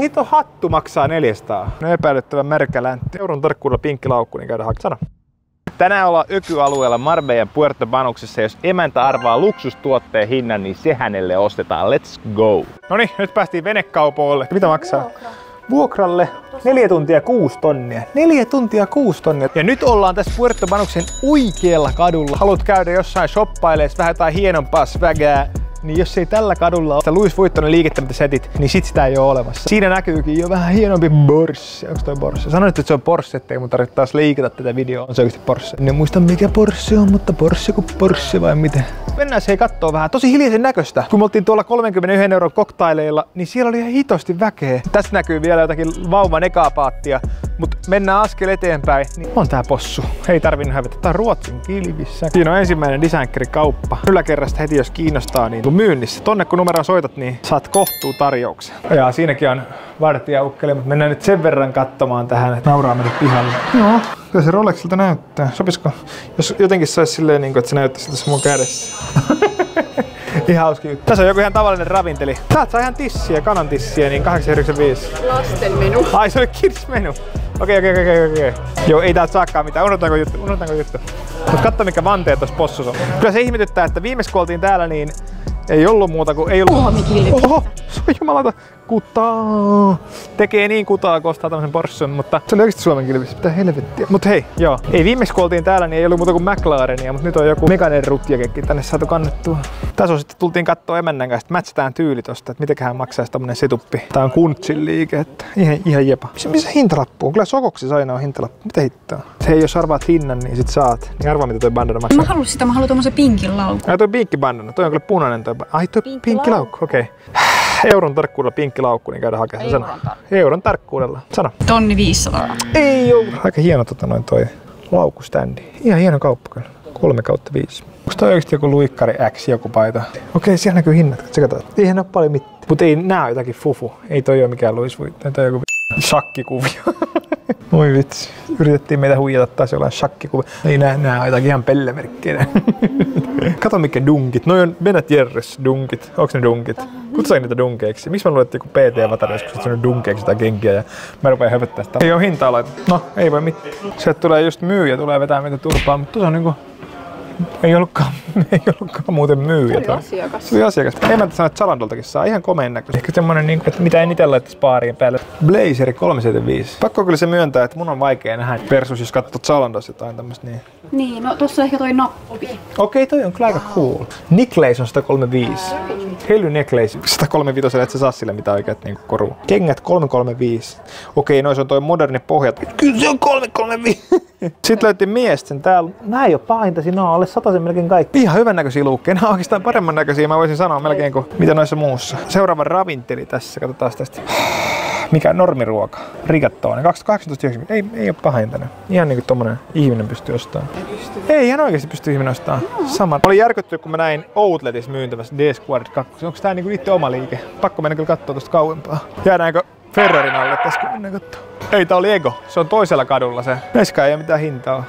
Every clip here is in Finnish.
Hito hattu maksaa 400. No epäilyttävän märkä läntti. Euron tarkkuudella pinkki laukku, niin käydään hakemaan. Tänään ollaan ökyalueella Marbeijan Puerto Banuksessa. Jos emäntä arvaa luksustuotteen hinnan, niin se hänelle ostetaan. Let's go! No niin, nyt päästiin venekaupoille. Mitä maksaa? Vuokra. Vuokralle 4 tuntia 6 tonnia. 4 tuntia 6 tonnia. Ja nyt ollaan tässä Puerto Banuksen oikealla kadulla. Haluat käydä jossain shoppailemaan vähän jotain hienompaa svägää, niin jos ei tällä kadulla ole Louis Vuittonin liikettämätä-setit, niin sit sitä ei ole olemassa. Siinä näkyykin jo vähän hienompi Porsche. Onko toi Porsche? Sanoin, että se on Porsche, ettei mun tarvitse taas liikata tätä videoa. On se oikeasti Porsche. En muista mikä Porsche on, mutta Porsche kuin Porsche vai miten? Mennään se kattoo vähän. Tosi hiljaisen näköistä. Kun me oltiin tuolla 31 euron koktaileilla, niin siellä oli ihan hitosti väkeä. Tässä näkyy vielä jotakin vauvan ekapaattia. Mutta mennään askel eteenpäin, niin on tää possu. Ei tarvinnut hävetä. Tää on Ruotsin kilvissä. Siinä on ensimmäinen kauppa. Yläkerrasta heti jos kiinnostaa, niin myynnissä. Tonne kun numeroa soitat, niin saat kohtuu tarjouksen. Ja siinäkin on vartija ukkeli, mutta mennään nyt sen verran katsomaan tähän, että nauraa mennä pihalle. Joo, kyllä se Rolexilta näyttää. Sopisiko, jos jotenkin saisi silleen, niin kuin, että se näyttäisi siltä mun kädessä. ihan hauski juttu. Tässä on joku ihan tavallinen ravinteli. Saat saa ihan tissiä, kanan tissiä, niin 8,95. Lasten menu. Ai se oli kids menu. Okei, okei, okei, okei. Joo, ei täältä saakaan mitään. Unohtaanko juttu? Unohtaanko juttu? Mutta katso mikä vanteet tuossa possussa on. Kyllä se ihmetyttää, että viimeis kun oltiin täällä, niin ei ollut muuta kuin ei ollut... Oho, se on jumalata kutaa. Tekee niin kutaa, kun ostaa tämmösen Porschen, mutta se oli oikeesti Suomen kilvis. Mitä helvettiä. Mut hei, joo. Ei viimeksi kun oltiin täällä, niin ei ollut muuta kuin McLarenia, mutta nyt on joku mekanen rutjakekki tänne saatu kannettua. Tässä on sitten tultiin katsoa emännän kanssa, että matchataan tyyli tosta, että mitenköhän maksaisi tämmönen setuppi. Tää on Kuntsin liike, että ihan, ihan jepa. Missä, missä hintalappu on? Kyllä sokoksissa aina on hintalappu. Mitä hittaa? Se ei, jos arvaat hinnan, niin sit saat. Niin arvaa mitä toi bandana maksaa. Mä haluan sitä, mä haluan tommosen pinkin laukun. Ai toi pinkki bandana, toi on kyllä punainen toi. Ai toi pinkki, pinkki laukku, okei. Okay. Euron tarkkuudella pinkki laukku, niin käydään hakemaan. Euron, tar- Euron tarkkuudella. Sano. Tonni 500. Ei oo. Aika hieno tota noin toi laukkuständi. Ihan hieno kauppa kyllä. 3 kautta 5. Onko toi oikeesti joku luikkari X joku paita? Okei, siellä näkyy hinnat. Tsekataan. Eihän oo paljon mitään. Mut ei nää jotakin fufu. Ei toi oo mikään Louis Vuitton. Toi on joku shakkikuvio. Moi vitsi. Yritettiin meitä huijata taas jollain shakkikuvia. Ei nää, nää on jotakin ihan pellemerkkejä. Kato mikä dunkit. Noi on Ben Jerry's dunkit. Onks ne dunkit? Kutsuin niitä dunkeiksi. Miksi mä luulen, että joku PT Vatari joskus kutsunut dunkeiksi tai kenkiä ja mä rupean höpöttää sitä. Ei oo hintaa laitettu. No, ei voi mitään. Sieltä tulee just myyjä, tulee vetää meitä turpaa, mutta se on niinku ei ollutkaan, ei ollutkaan muuten myyjä. Se oli asiakas. Se oli asiakas. En mä sanoa, että Salandoltakin saa ihan komeen näköistä. Ehkä semmonen, niin, että mitä en itse laittaisi baariin päälle. Blazeri 375. Pakko kyllä se myöntää, että mun on vaikea nähdä versus jos katsot Salandos jotain tämmöistä. Niin. niin, no tossa on ehkä toi nappi. Okei, okay, toi on kyllä aika cool. Nicklays on 135. Helly Necklace 135, että sä saa sille mitä oikeat niin koru. Kengät 335. Okei, okay, noissa on toi moderni pohjat. Kyllä se on 335. Sitten löytiin miesten täällä. Nää ei oo pahinta, siinä on alle sen melkein kaikki. Ihan hyvän näköisiä luukkeja. Nämä on oikeastaan paremman näköisiä, mä voisin sanoa melkein kuin mitä noissa muussa. Seuraava ravinteli tässä, katsotaan tästä. Mikä normiruoka? Rigattoon. 218,90. Ei, ei ole pahinta. Ihan niin kuin tommonen ihminen pystyy ostamaan. Ei, ei ihan oikeasti pystyy ihminen ostamaan. Sama. Mä olin järkyttynyt, kun mä näin Outletissa myyntävässä D-Squad 2. Onko tää niinku itse oma liike? Pakko mennä kyllä katsoa tosta kauempaa. Jäädäänkö Ferrarin alle tässä, kun mennään katsoa? Ei, tää oli Ego. Se on toisella kadulla se. Näissä ei ole mitään hintaa.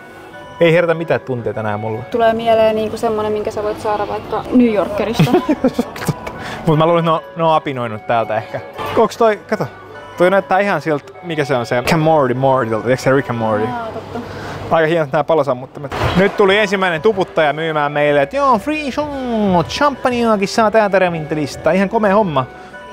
Ei herätä mitään tunteita enää mulla. Tulee mieleen niinku semmonen, minkä sä voit saada vaikka New Yorkerista. Mutta mä luulen, että ne on, ne on apinoinut täältä ehkä. Onks toi, kato, toi näyttää ihan siltä, mikä se on se Morty Mortylta, eikö se Rick and Morty? Aa, totta. Aika hienot nämä palosammuttimet. Nyt tuli ensimmäinen tuputtaja myymään meille, että joo, free shot, champagneakin saa täältä ravintelista. Ihan komea homma.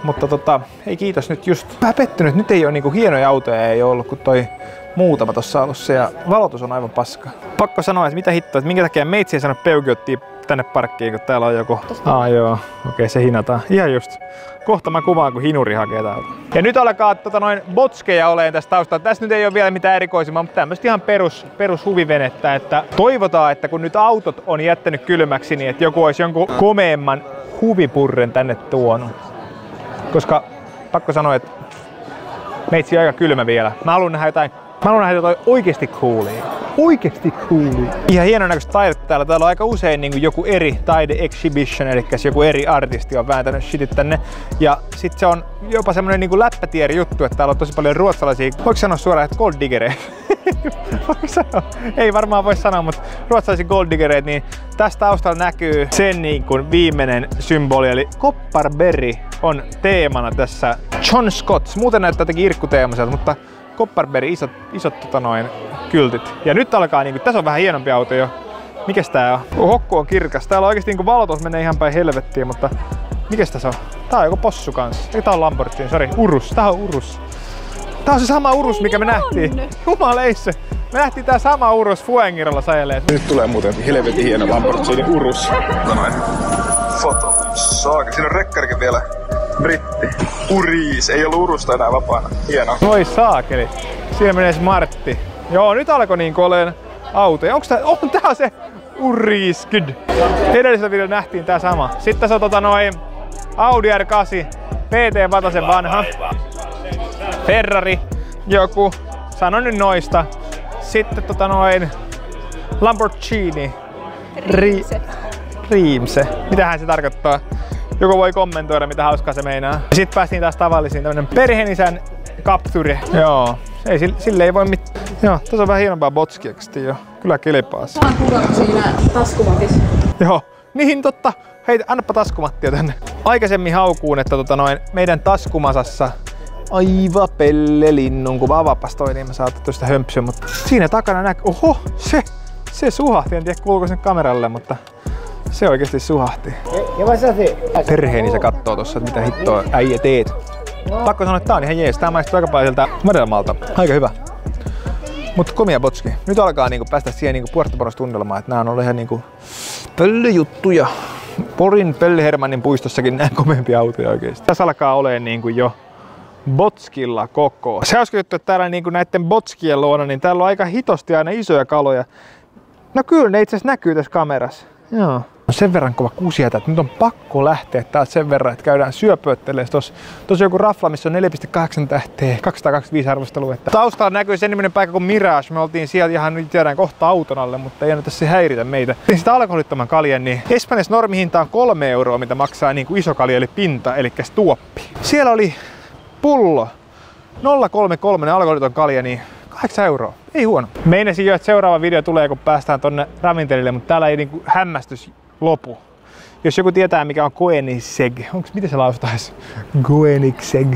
Mutta tota, ei kiitos nyt just. Vähän pettynyt, nyt ei ole niinku hienoja autoja ei ollut, kun toi muutama tuossa alussa ja valotus on aivan paska. Pakko sanoa, että mitä hittoa, että minkä takia meitsi ei sanonut peukiottiin tänne parkkiin, kun täällä on joku... Ah joo, okei okay, se hinataan. Ihan just. Kohta mä kuvaan, kun hinuri hakee täältä. Ja nyt alkaa tota, noin botskeja oleen tässä taustalla. Tässä nyt ei ole vielä mitään erikoisimmaa, mutta tämmöistä ihan perus, perus huvivenettä. Että toivotaan, että kun nyt autot on jättänyt kylmäksi, niin että joku olisi jonkun komeemman huvipurren tänne tuonut. Koska pakko sanoa, että meitsi aika kylmä vielä. Mä haluan nähdä jotain Mä haluan nähdä jotain oikeesti coolia. Oikeesti coolia. Ihan hienon näköistä taidetta täällä. Täällä on aika usein niin joku eri taide exhibition, eli joku eri artisti on vääntänyt shitit tänne. Ja sit se on jopa semmonen niin läppätieri juttu, että täällä on tosi paljon ruotsalaisia, voiko sanoa suoraan, että gold ei varmaan voi sanoa, mutta ruotsalaisia golddiggereet, niin tästä taustalla näkyy sen niin kuin viimeinen symboli, eli Kopparberry on teemana tässä John Scott. Muuten näyttää jotenkin irkkuteemaiselta, mutta Kopparberry, isot, isot tota noin, kyltit. Ja nyt alkaa, niin kuin, tässä on vähän hienompi auto jo. Mikäs tää on? Hokku on kirkas. Täällä oikeesti niin valotus menee ihan päin helvettiin, mutta mikäs tässä on? Tää on joku possu kanssa. Ei tää on Lamborghini, sori. Urus. Tää on Urus. Tää on se sama Urus, mikä me nähtiin. Jumaleisse. Me nähtiin tää sama Urus Fuengirolla sajelee. Nyt tulee muuten helvetin hieno Lamborghini Urus. Noin. Foto. Saaka. Siinä on rekkarikin vielä. Britti. Uriis. Ei ollut Urusta enää vapaana. Hieno. Noi saakeli. Siinä menee Smartti. Joo, nyt alkoi niinku oleen autoja. Onks tää, on tää se Uriskyd. Edellisellä videolla nähtiin tää sama. Sitten tässä on tota noin Audi R8, PT Vatasen vanha. Ferrari, joku, sano nyt noista. Sitten tota noin Lamborghini. Riimse. Riimse. Mitähän se tarkoittaa? Joku voi kommentoida, mitä hauskaa se meinaa. Sitten päästiin taas tavallisiin tämmönen perheenisän Capture. Joo, ei, sille, sille ei voi mitään. Joo, tässä on vähän hienompaa botskieksti jo. Kyllä kelpaa se. Mä oon siinä taskumatissa. Joo, niin totta. Hei, annapa taskumattia tänne. Aikaisemmin haukuun, että tota noin, meidän taskumasassa aiva pelle linnun, kun avapas toi, niin mä saatte tuosta hömpsyä, mutta siinä takana näkyy, oho, se, se suhahti, en tiedä kuuluuko sen kameralle, mutta se oikeasti suhahti. Perheeni se kattoo tossa, että mitä hittoa äijä teet. Pakko sanoa, että tää on ihan jees. Tää maistuu aika paljon sieltä Madelmalta. Aika hyvä. Mutta komia botski. Nyt alkaa niinku päästä siihen niinku tunnelmaan, että nämä on ollut ihan niinku pöllöjuttuja. Porin Pöllihermannin puistossakin nämä komeampia autoja oikeesti. Tässä alkaa olemaan niinku jo botskilla koko. Se hauska juttu, että täällä niinku näiden botskien luona, niin täällä on aika hitosti aina isoja kaloja. No kyllä ne itse asiassa näkyy tässä kamerassa. Joo. On sen verran kova kusijätä, että nyt on pakko lähteä täältä sen verran, että käydään syöpööttelemään. Tuossa tos joku rafla, missä on 4,8 tähteä, 225 arvostelua. Että taustalla näkyy sen niminen paikka kuin Mirage. Me oltiin siellä ihan nyt tiedään kohta auton alle, mutta ei anneta se häiritä meitä. Niin sitä alkoholittoman kaljan, niin Espanjassa normihinta on 3 euroa, mitä maksaa niin kuin iso kalja, eli pinta, eli tuoppi. Siellä oli pullo 033 alkoholiton kalja, niin 8 euroa. Ei huono. Meinasin jo, että seuraava video tulee, kun päästään tonne ravintelille, mutta täällä ei niinku hämmästys lopu. Jos joku tietää, mikä on Koenigsegg, onks miten se lausutais? Koenigsegg.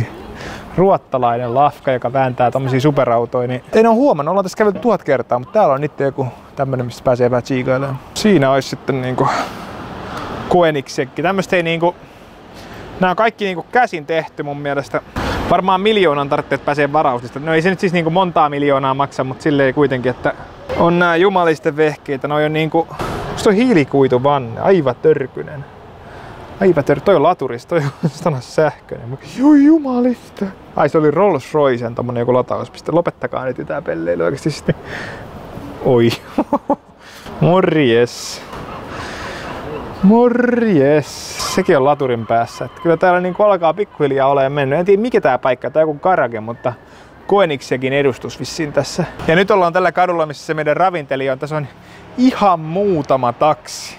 Ruottalainen lafka, joka vääntää tommosia superautoja, niin en ole huomannut, ollaan tässä kävelty tuhat kertaa, mutta täällä on nyt joku tämmönen, mistä pääsee vähän chiikailemaan. Siinä olisi sitten niinku Koenigsegg. Tämmöstä ei niinku, nämä on kaikki niinku käsin tehty mun mielestä. Varmaan miljoonan tarvitsee, että pääsee varauslista. No ei se nyt siis niinku montaa miljoonaa maksa, mutta silleen kuitenkin, että on nämä jumalisten vehkeitä. Noi on niinku, onks toi hiilikuitu vanne? Aivan törkynen. Aivan tör... Toi on laturis, toi on sana sähköinen. Joo jumalista. Ai se oli Rolls Roycen tommonen joku latauspiste. Lopettakaa nyt tää pelleily oikeesti sitten. Oi. Morjes. Morjes. Sekin on laturin päässä. Että kyllä täällä niin alkaa pikkuhiljaa olemaan mennyt. En tiedä mikä tää paikka, tää joku karage, mutta Koenigsekin edustus vissiin tässä. Ja nyt ollaan tällä kadulla, missä se meidän ravintelija on. Tässä on ihan muutama taksi.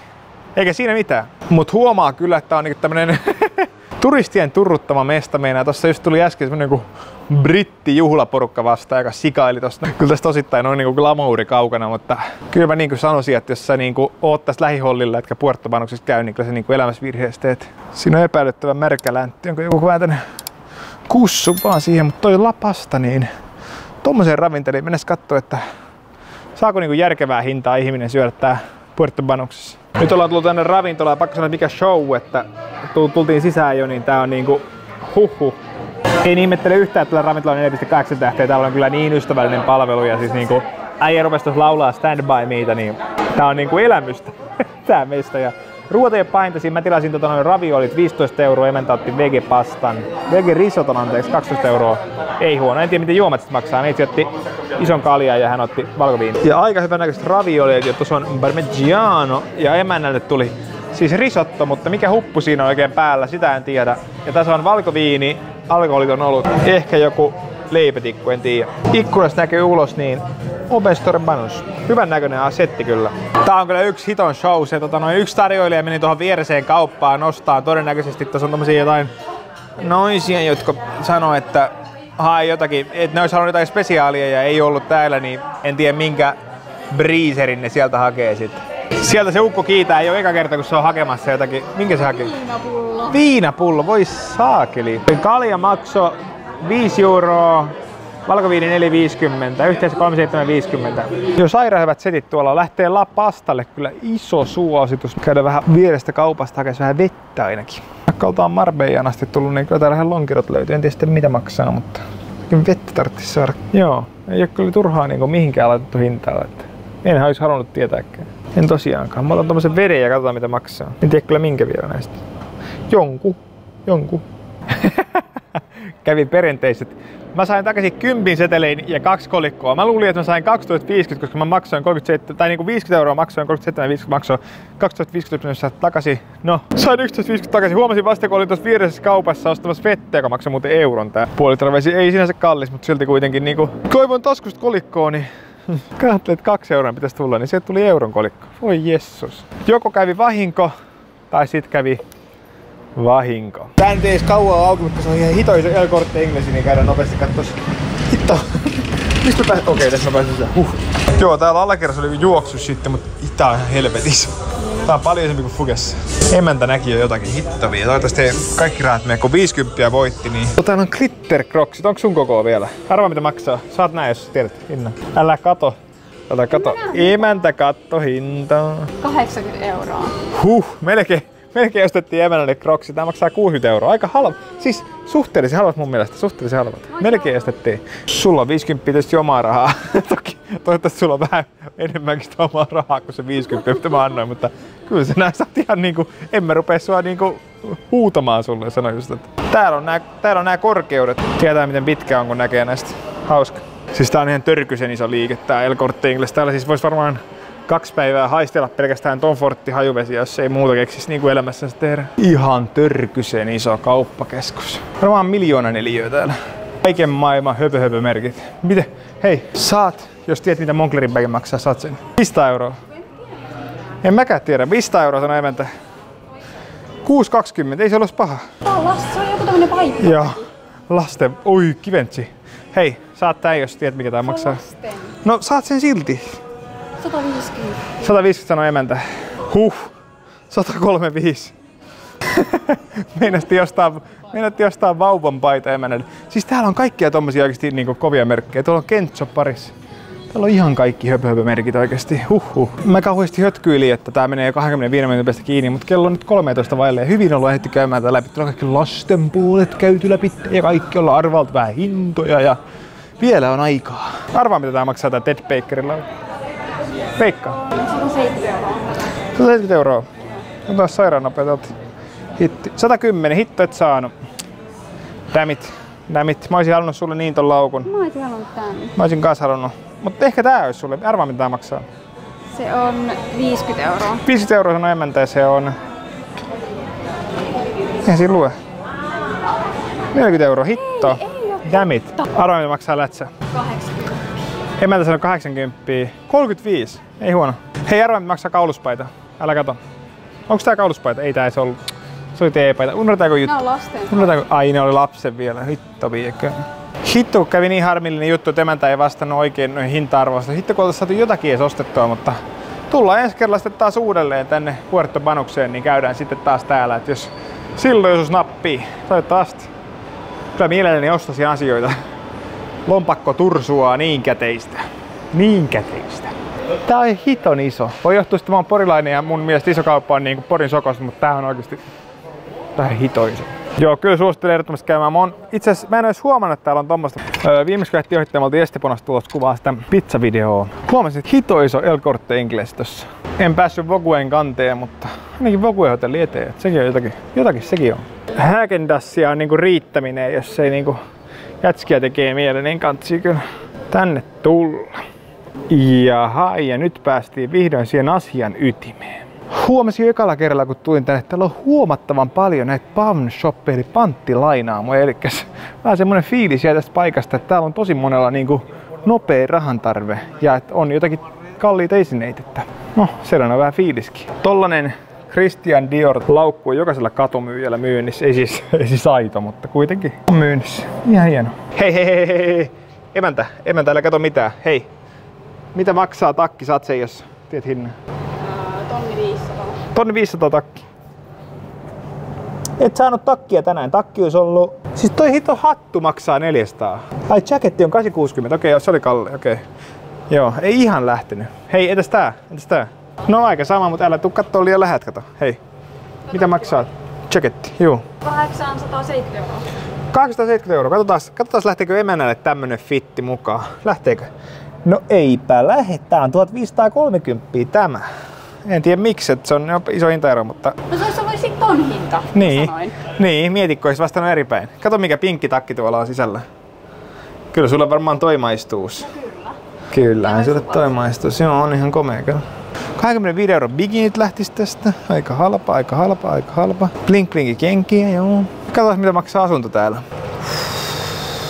Eikä siinä mitään. Mut huomaa kyllä, että tää on niinku tämmönen turistien turruttama mesta meinaa. Tossa just tuli äsken semmonen kuin britti juhlaporukka vastaan, joka sikaili tosta. Kyllä tästä osittain on niinku glamouri kaukana, mutta kyllä mä niinku sanoisin, että jos sä niinku oot tässä lähihollilla, etkä puertopanoksessa käy, niin kyllä sä niinku elämässä virheessä teet. Siinä on epäilyttävä märkä läntti, onko joku vääntänyt kussu vaan siihen, mutta toi lapasta, niin tommoseen ravinteliin mennessä katsoa, että saako niinku järkevää hintaa ihminen syödä tää puertopanoksessa. Nyt ollaan tullut tänne ravintolaan, pakko sanoa mikä show, että tultiin sisään jo, niin tää on niinku huhu. Ei ihmettele yhtään, että tällä ravintolalla on 4,8 tähteä. Täällä on kyllä niin ystävällinen palvelu ja siis niinku äijä rupesi laulaa Stand By Meitä, niin tää on niinku elämystä tää meistä. Ja ruoat ei ole mä tilasin tota noin raviolit 15 euroa, emäntä otti vege-pastan, vege-risoton anteeksi 12 euroa. Ei huono, en tiedä miten juomat sit maksaa. Meitsi otti ison kaljan ja hän otti valkoviini. Ja aika hyvän näköiset raviolit, ja tuossa on parmigiano ja emännälle tuli siis risotto, mutta mikä huppu siinä on oikein päällä, sitä en tiedä. Ja tässä on valkoviini, alkoholiton ollut, ehkä joku leipätikku, en tiedä. Ikkunasta näkyy ulos, niin Obestor Banus. Hyvän näköinen asetti kyllä. Tää on kyllä yksi hiton show. Se, tota, noin yksi tarjoilija meni tuohon viereseen kauppaan nostaa. Todennäköisesti tässä on tommosia jotain noisia, jotka sanoo, että hae jotakin, että ne olisi halunnut jotain spesiaalia ja ei ollut täällä, niin en tiedä minkä breezerin ne sieltä hakee sitten. Sieltä se ukko kiitää, ei ole eka kerta kun se on hakemassa jotakin. Minkä se hakee? Viinapullo. Viinapullo, voi saakeli. Kalja makso 5 euroa, valkoviini 4,50, yhteensä 3,750. Jo sairaan hyvät setit tuolla. Lähtee La Pastalle kyllä iso suositus. Käydä vähän vierestä kaupasta hakea vähän vettä ainakin. Vaikka oltaan Marbeijan asti tullut, niin kyllä täällä ihan lonkirot löytyy. En tiedä sitten mitä maksaa, mutta kyllä vettä tarvitsisi saada. Joo, ei ole kyllä turhaa niin mihinkään laitettu hintaa. Että en olisi halunnut tietääkään. En tosiaankaan. Mä otan tommosen veden ja katsotaan mitä maksaa. En tiedä kyllä minkä vielä näistä. Jonku. Jonku. Kävin perinteiset. Mä sain takaisin 10 setelein ja kaksi kolikkoa. Mä luulin, että mä sain 12,50, koska mä maksoin 37, tai niinku 50 euroa maksoin, 37,50 maksoin 12,50 takaisin. No, sain 11,50 takaisin. Huomasin vasta, kun olin tuossa vieressä kaupassa ostamassa vettä, joka maksaa muuten euron tää puolitravesi. Ei sinänsä kallis, mutta silti kuitenkin niinku toivon taskusta kolikkoa, niin Katsoin, että kaksi euroa pitäisi tulla, niin sieltä tuli euron kolikko. Voi jessus. Joko kävi vahinko, tai sit kävi vahinko. Tää nyt ei edes kauan auki, mutta se on ihan hito iso L-kortti Englisi, niin käydään nopeasti katsoa. Hitto. Mistä pääset? Okei, okay, tässä mä pääsen sisään. Huh. Joo, täällä alakerrassa oli juoksu sitten, mutta tää on ihan helvetissä. Tää on paljon isempi kuin Fugessa. Emäntä näki jo jotakin hittavia. Toivottavasti ei kaikki rahat mene, kun 50 voitti, niin... Täällä on glitter crocsit. Onko sun koko vielä? Arvaa mitä maksaa. Saat näin, jos tiedät hinnan. Älä kato. Älä kato. Emäntä katto hintaa. 80 euroa. Huh, melkein, melkein ostettiin emännälle kroksi. Tää maksaa 60 euroa. Aika halva. Siis suhteellisen halvat mun mielestä. Suhteellisen halvat. Melkein ostettiin. Sulla on 50 tietysti omaa rahaa. Toki toivottavasti sulla on vähän enemmänkin sitä omaa rahaa kuin se 50, mitä mä annoin. Mutta kyllä se näin saat ihan niinku, en mä rupea sua niinku huutamaan sulle ja sano just, että täällä on nää, täällä on nää korkeudet. Tietää miten pitkä on kun näkee näistä. Hauska. Siis tää on ihan törkysen iso liike tää El Corte Inglés. Täällä siis vois varmaan kaksi päivää haistella pelkästään Tom Fortti hajuvesi, jos ei muuta keksisi niin kuin elämässänsä tehdä. Ihan törkysen iso kauppakeskus. Varmaan miljoona neliöä täällä. Kaiken maailman höpö, höpö merkit. Miten? Hei, saat, jos tiedät mitä Monclerin bag maksaa, saat sen. 500 euroa. En mäkään tiedä. 500 euroa sanoi emäntä. 6,20, ei se olisi paha. Tää on lasta, se on joku tämmönen vaippa. Joo. Lasten, oi kiventsi. Hei, saat tää, jos tiedät mikä tää maksaa. Lasten. No saat sen silti. 150. 150 sanoi emäntä. Huh. 135. Meinasti jostain, meinatti jostain vauvan paita emännälle. Siis täällä on kaikkia tommosia oikeesti niinku kovia merkkejä. Tuolla on Kentso Paris. Täällä on ihan kaikki höpö, höpö merkit oikeesti. Huhhuh. Mä kauheasti hötkyilin, että tää menee jo 25 minuutin päästä kiinni, mutta kello on nyt 13 vaille ja hyvin ollaan ehditty käymään tää läpi. Täällä on kaikki lasten puolet käyty läpi ja kaikki ollaan arvaltu vähän hintoja ja vielä on aikaa. Arvaa mitä tää maksaa tää Ted Bakerilla. Veikkaa. 170 euroa. 170 euroa. On taas sairaan. Hitti. 110, hitto et saanut. Damit. Damit. Mä olisin halunnut sulle niin ton laukun. Mä olisin halunnut tän. Mä olisin kanssa halunnut. Mutta ehkä tää olisi sulle. Arvaa mitä tää maksaa. Se on 50 euroa. 50 euroa sanoi emäntä ja se on... Eihän siinä lue. 40 euroa, hitto. Damit. Arvaa mitä maksaa lätsä. 80. Emäntä sanoi 80. 35. Ei huono. Hei, arvaa maksaa kauluspaita. Älä kato. Onko tää kauluspaita? Ei tää edes ollut. Se oli teepaita. Unohdetaanko juttu? Nää on lasten. Unohdetaanko? Ai ne oli lapsen vielä. Hitto viekö. Hitto kun kävi niin harmillinen juttu, että emäntä ei vastannut oikein noihin hinta-arvoista. Hitto kun oltaisiin saatu jotakin edes ostettua, mutta tullaan ensi kerralla sitten taas uudelleen tänne Puerto Banukseen, niin käydään sitten taas täällä. Et jos silloin jos nappii, toivottavasti. Kyllä mielelläni ostaisin asioita. Lompakko tursuaa niin käteistä. Niin käteistä. Tää on hiton iso. Voi johtua, mä oon porilainen ja mun mielestä iso kauppa on niinku Porin sokosta, mutta tää on oikeasti Tää hito iso. Joo, kyllä suosittelen ehdottomasti käymään. Mä, oon, itse mä en edes huomannut, että täällä on tommosta. Öö, viimeksi lähti oltiin Esteponasta tulossa kuvaa sitä pizzavideoa. Huomasin, että hito iso El Corte tossa. En päässyt Voguen kanteen, mutta ainakin Vogue hotelli eteen. Et sekin on jotakin, jotakin sekin on. Häkendassia on niinku riittäminen, jos ei niinku jätskiä tekee mieli, niin kyllä tänne tulla. Jaha, ja nyt päästiin vihdoin siihen asian ytimeen. Huomasin jo ekalla kerralla, kun tulin tänne, että täällä on huomattavan paljon näitä pawn shoppeja, eli panttilainaamoja. Eli vähän semmonen fiilis jää tästä paikasta, että täällä on tosi monella niinku nopea rahantarve ja että on jotakin kalliita esineitä. No, siellä on vähän fiiliskin. Tollanen Christian Dior laukku on jokaisella katumyyjällä myynnissä. Ei siis, ei siis aito, mutta kuitenkin on myynnissä. Ihan hieno. Hei hei hei hei hei. Emäntä, emäntä, älä kato mitään. Hei. Mitä maksaa takki satse, jos tiedät hinnan? tonni 500. Tonni 500 takki. Et saanut takkia tänään. Takki olisi ollut... Siis toi hito hattu maksaa 400. Ai jacketti on 860. Okei, okay, se oli kalli. Okei. Okay. Joo, ei ihan lähtenyt. Hei, entäs tää? Entäs tää? No aika sama, mutta älä tuu kattoo liian lähet, kato. Hei. Mitä maksaa? Jacketti, juu. 870 euroa. 870 euroa. Katsotaan, katsotaan lähteekö emännälle tämmönen fitti mukaan. Lähteekö? No eipä lähde. Tää on 1530 tämä. En tiedä miksi, että se on iso hintaero, mutta... No se olisi ollut sit ton hinta, Niin, sanoin. niin mietikö, olisi vastannut eri päin. Kato mikä pinkki takki tuolla on sisällä. Kyllä sulla varmaan toi maistuus. Kyllä. Kyllähän sulle toi maistuus. Joo, on ihan komea kyllä. 25 euro biginit lähtis tästä. Aika halpa, aika halpa, aika halpa. Blink blinki kenkiä, joo. Katsotaan mitä maksaa asunto täällä.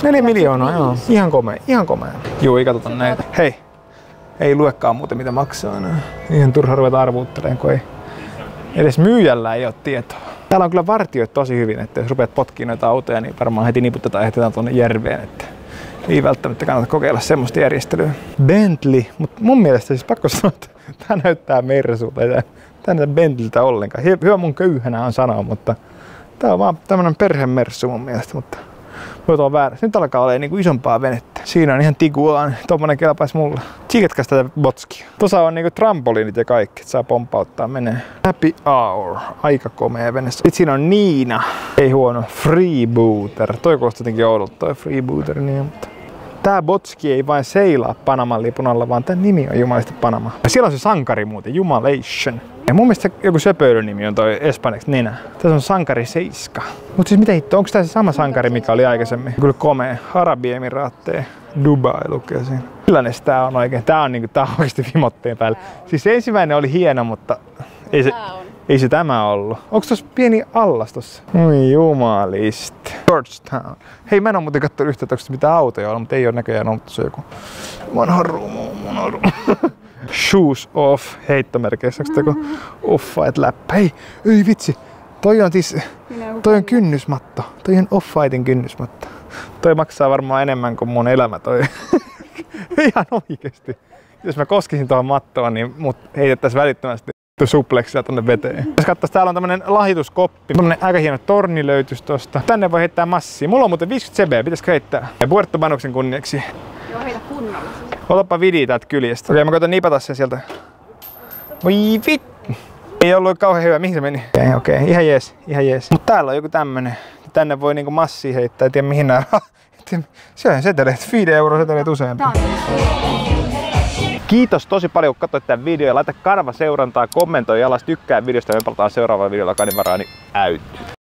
4 miljoonaa, joo. Ihan komea, ihan komea. Joo, ei katsota näitä. Hei, ei luekaan muuten mitä maksaa enää. Ihan turha ruveta arvuuttelemaan, kun ei edes myyjällä ei ole tietoa. Täällä on kyllä vartioit tosi hyvin, että jos rupeat potkimaan noita autoja, niin varmaan heti niputetaan ja heitetään tuonne järveen. Että ei välttämättä kannata kokeilla semmoista järjestelyä. Bentley, mutta mun mielestä siis pakko sanoa, että tää näyttää Mersulta. Ei tää, tää näytä Bentleyltä ollenkaan. Hy- Hyvä mun köyhänä on sanoa, mutta tää on vaan tämmönen perhemersu mun mielestä, mutta voi olla väärässä. Nyt alkaa olla niinku isompaa venettä. Siinä on ihan tiguaan. Tommonen kelpaisi mulle. Tsiikatkas tätä botskia. Tuossa on niinku trampoliinit ja kaikki, että saa pompauttaa menee. Happy Hour. Aika komea vene. Sitten siinä on Niina. Ei huono. Freebooter. Toi kuulostaa jotenkin oudolta toi Freebooter niin, mutta Tää botski ei vain seilaa Panaman lipun alla, vaan tän nimi on jumalista Panama. Ja siellä on se sankari muuten, Jumalation. Ja mun mielestä joku söpöilyn nimi on toi espanjaksi Nina. Tässä on sankari Seiska. Mut siis mitä hitto, onko tää se sama sankari, mikä oli aikaisemmin? Kyllä komea. Arabiemiraatteja. Dubai lukee siinä. Millainen tää on oikein? Tää on niinku, tää on oikeesti vimotteen päällä. Siis ensimmäinen oli hieno, mutta ei se, Tää on. Ei se tämä ollut. Onko tossa pieni allas tossa? Oi jumalista. Georgetown. Hei, mä en oo muuten kattonut yhtä, että mitään autoja ollut, mutta ei ole näköjään ollut. Se on joku vanha rumu, vanha rumu. Shoes off heittomerkeissä. Onko joku off-white läppä? Hei, ei vitsi. Toi on siis, toi on kynnysmatto. Toi on off-whitein kynnysmatto. Toi maksaa varmaan enemmän kuin mun elämä toi. Ihan oikeesti. Jos mä koskisin tuohon mattoon, niin mut heitettäisiin välittömästi supleksia tonne veteen. Jos katsotaan, täällä on tämmönen lahituskoppi. Tämmönen aika hieno torni löytys tosta. Tänne voi heittää massia. Mulla on muuten 50 CB, pitäisikö heittää? Ja Puerto Banuksen kunniaksi. Joo, heitä kunnolla. Otapa vidi täältä kyljestä. Okei, mä koitan nipata sen sieltä. Voi vit. Ei ollut kauhean hyvä, mihin se meni? Okei, okay, okei, okay. ihan jees, ihan jees. Mut täällä on joku tämmönen. Tänne voi niinku massia heittää, en tiedä mihin nää. Se on seteleet, 5 euroa seteleet useampi. Tää on Kiitos tosi paljon kun katsoit tämän videon laita karva seurantaa, kommentoi alas tykkää videosta. Me palataan seuraavalla videolla. Kanivarani äytty.